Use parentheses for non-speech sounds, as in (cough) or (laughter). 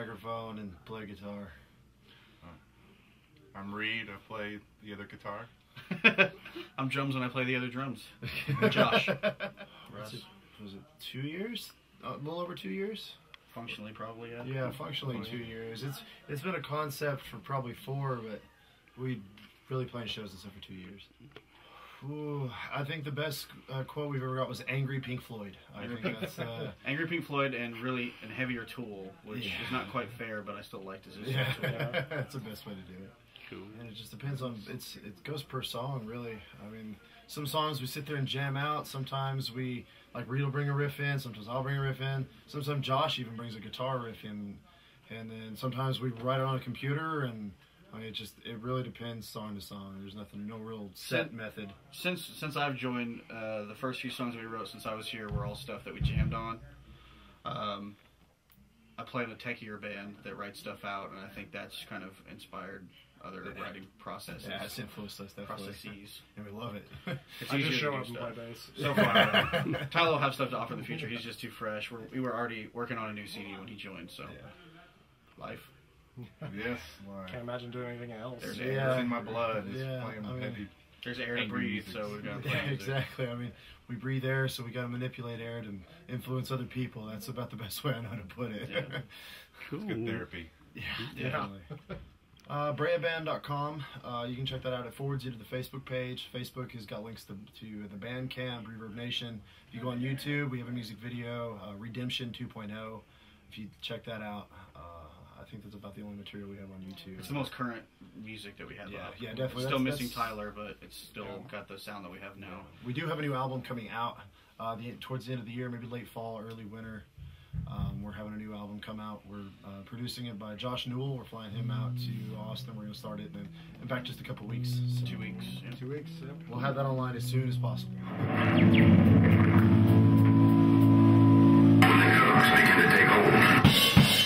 microphone and play guitar. I'm Reed. I play the other guitar. (laughs) I'm drums when I play the other drums. (laughs) Josh. Was it, was it two years? A little over two years. Functionally, probably, yeah. Yeah, functionally two years. It's it's been a concept for probably four, but we really playing shows and stuff for two years. Ooh, I think the best uh, quote we've ever got was "Angry Pink Floyd." I think that's uh, (laughs) Angry Pink Floyd and really and heavier Tool, which Yeah. is not quite fair, but I still liked it. yeah, (laughs) that's the best way to do it. Cool. And it just depends on it's it goes per song really. I mean, some songs we sit there and jam out. Sometimes we like Reed will bring a riff in. Sometimes I'll bring a riff in. Sometimes Josh even brings a guitar riff in. And then sometimes we write it on a computer and. I mean, it just it really depends song to song. There's nothing, no real set method. Since since I've joined, uh, the first few songs we wrote since I was here were all stuff that we jammed on. Um, I play in a techier band that writes stuff out, and I think that's kind of inspired other Yeah. writing processes. Yeah, it's influenced us definitely, processes. (laughs) and we love it. It's (laughs) I just easier show to up do and play bass. So far, (laughs) Tyler will have stuff to offer in the future. He's just too fresh. We're, we were already working on a new CD when he joined, so Yeah. life. Yes. Can't imagine doing anything else. There's Yeah. It's in my blood. It's Yeah, playing I mean- heavy. There's air to breathe, music. so we've got to play Yeah, music. exactly. I mean, we breathe air, so we got to manipulate air to influence other people. That's about the best (laughs) way I know how to put it. Yeah. (laughs) It's good therapy. Yeah, Yeah. definitely. Uh, BreaBand.com. Uh, you can check that out. It forwards you to the Facebook page. Facebook has got links to, to the Bandcamp, Reverb Nation. If you go on YouTube, we have a music video, uh, Redemption 2.0. If you check that out, uh, I think that's about the only material we have on YouTube. It's the most current music that we have. Yeah, up. yeah, definitely. Still That's- missing that's- Tyler, but it's still got the sound that we have now. We do have a new album coming out uh, the, towards the end of the year, maybe late fall, early winter. Um, we're having a new album come out. We're uh, producing it by Josh Newell. We're flying him out to Austin. We're going to start it in, in fact, just a couple weeks. So Two weeks. Yeah. Two weeks. Yep. We'll have that online as soon as possible. When the drugs begin to take hold,